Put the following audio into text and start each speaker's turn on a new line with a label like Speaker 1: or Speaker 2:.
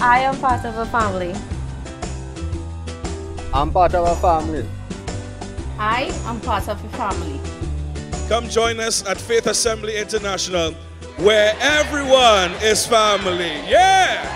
Speaker 1: I am part of a family.
Speaker 2: I'm part of a family.
Speaker 3: I am part of a family.
Speaker 4: Come join us at Faith Assembly International, where everyone is family. Yeah!